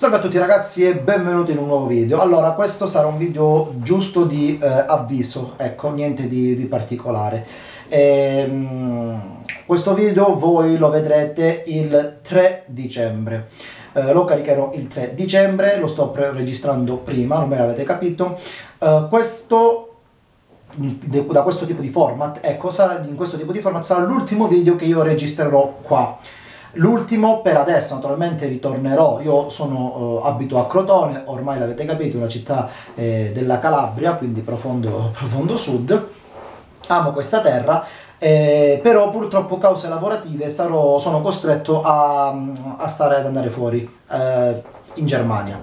Salve a tutti ragazzi e benvenuti in un nuovo video. Allora, questo sarà un video giusto di eh, avviso, ecco, niente di, di particolare. Ehm, questo video voi lo vedrete il 3 dicembre. Eh, lo caricherò il 3 dicembre, lo sto registrando prima, non me l'avete capito. Eh, questo da questo tipo di format, ecco, sarà, in questo tipo di format sarà l'ultimo video che io registrerò qua. L'ultimo per adesso, naturalmente ritornerò, io sono eh, abito a Crotone, ormai l'avete capito, una città eh, della Calabria, quindi profondo, profondo sud, amo questa terra, eh, però purtroppo cause lavorative sarò, sono costretto a, a, stare ad andare fuori eh, in Germania.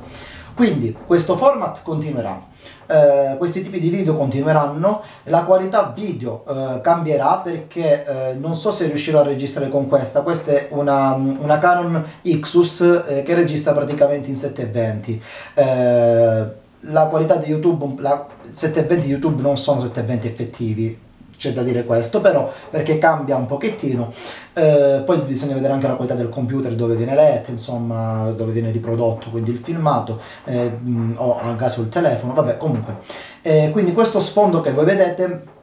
Quindi questo format continuerà. Eh, questi tipi di video continueranno, la qualità video eh, cambierà perché eh, non so se riuscirò a registrare con questa, questa è una, una Canon Ixus eh, che registra praticamente in 720 eh, la qualità di YouTube, la 720 YouTube non sono 720 effettivi, c'è da dire questo, però perché cambia un pochettino, eh, poi bisogna vedere anche la qualità del computer dove viene letto, insomma, dove viene riprodotto, quindi il filmato, eh, o a caso il telefono, vabbè, comunque. Eh, quindi questo sfondo che voi vedete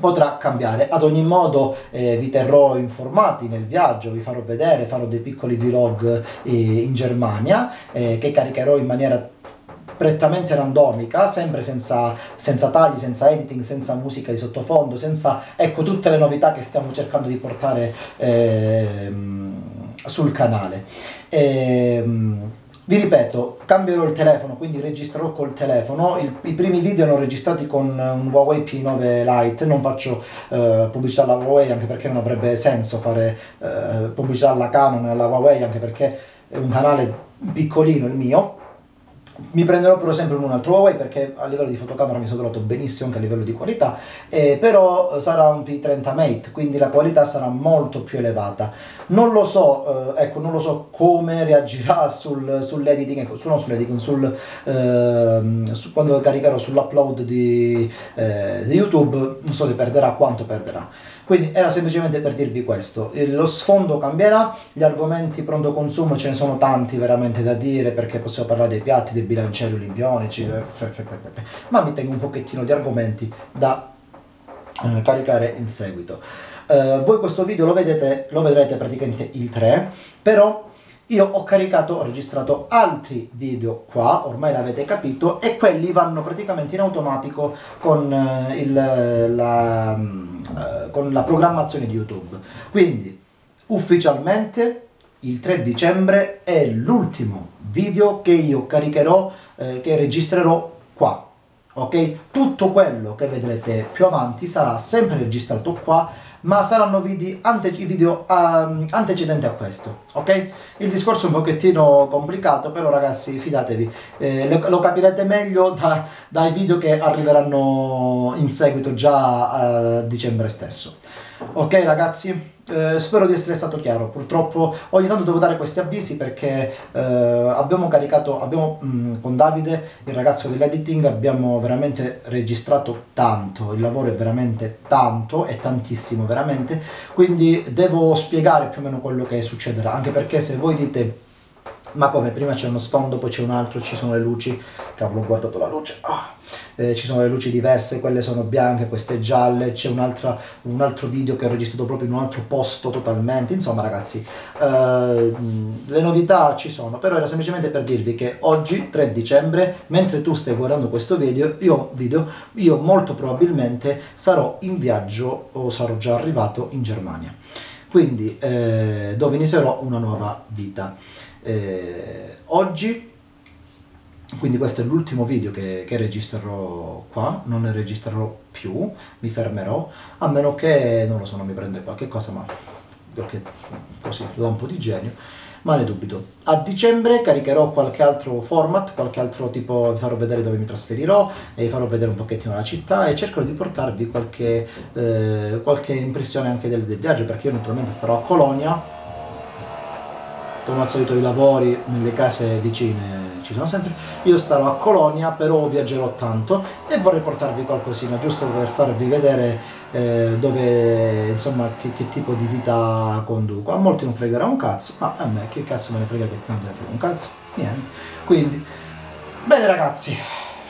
potrà cambiare. Ad ogni modo eh, vi terrò informati nel viaggio, vi farò vedere, farò dei piccoli vlog eh, in Germania eh, che caricherò in maniera prettamente randomica, sempre senza, senza, tagli, senza editing, senza musica di sottofondo, senza ecco, tutte le novità che stiamo cercando di portare eh, sul canale. E, ehm, vi ripeto, cambierò il telefono, quindi registrerò col telefono. Il, I primi video erano registrati con un Huawei P9 Lite, non faccio eh, pubblicità alla Huawei anche perché non avrebbe senso fare eh, pubblicità alla Canon e alla Huawei anche perché è un canale piccolino il mio mi prenderò per esempio un altro Huawei perché a livello di fotocamera mi sono trovato benissimo anche a livello di qualità, eh, però eh, sarà un P30 Mate, quindi la qualità sarà molto più elevata. Non lo so, eh, ecco, non lo so come reagirà sul, sull'editing, ecco, su, non sull'editing, sul, eh, su, quando caricherò sull'upload di, eh, di YouTube, non so se perderà, quanto perderà. Quindi era semplicemente per dirvi questo, lo sfondo cambierà, gli argomenti pronto consumo ce ne sono tanti veramente da dire perché possiamo parlare dei piatti, dei bilancieri olimpionici, ma mi tengo un pochettino di argomenti da eh, caricare in seguito. Uh, voi questo video lo, vedete, lo vedrete praticamente il 3, però io ho caricato, ho registrato altri video qua, ormai l'avete capito, e quelli vanno praticamente in automatico con, eh, il, la, eh, con la programmazione di YouTube. Quindi ufficialmente il 3 dicembre è l'ultimo video che io caricherò, eh, che registrerò qua. Ok? Tutto quello che vedrete più avanti sarà sempre registrato qua ma saranno video, ante, video um, antecedenti a questo, ok? Il discorso è un pochettino complicato, però ragazzi fidatevi, eh, lo capirete meglio da, dai video che arriveranno in seguito già a dicembre stesso. Ok ragazzi? Eh, spero di essere stato chiaro, purtroppo ogni tanto devo dare questi avvisi perché eh, abbiamo caricato, abbiamo mh, mm, con Davide, il ragazzo dell'editing, abbiamo veramente registrato tanto, il lavoro è veramente tanto, è tantissimo veramente, quindi devo spiegare più o meno quello che succederà, anche perché se voi dite ma come prima c'è uno sfondo, poi c'è un altro, ci sono le luci, cavolo ho guardato la luce, ah. eh, ci sono le luci diverse, quelle sono bianche, queste gialle, c'è un, un, altro video che ho registrato proprio in un altro posto totalmente, insomma ragazzi, eh, le novità ci sono, però era semplicemente per dirvi che oggi, 3 dicembre, mentre tu stai guardando questo video, io, video, io molto probabilmente sarò in viaggio o sarò già arrivato in Germania, quindi eh, dove inizierò una nuova vita. Eh, oggi, quindi questo è l'ultimo video che, che, registrerò qua, non ne registrerò più, mi fermerò, a meno che, non lo so, non mi prende qualche cosa, ma perché così, lampo di genio, ma ne dubito. A dicembre caricherò qualche altro format, qualche altro tipo, vi farò vedere dove mi trasferirò e vi farò vedere un pochettino la città e cercherò di portarvi qualche, eh, qualche impressione anche del, del viaggio, perché io naturalmente starò a Colonia, come al solito i lavori nelle case vicine ci sono sempre. Io starò a Colonia, però viaggerò tanto e vorrei portarvi qualcosina, giusto per farvi vedere eh, dove insomma che, che, tipo di vita conduco. A molti non fregherà un cazzo, ma a me che cazzo me ne frega che tanto ne frega un cazzo? Niente. Quindi, bene ragazzi,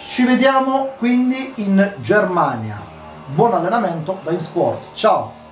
ci vediamo quindi in Germania. Buon allenamento da InSport. Ciao!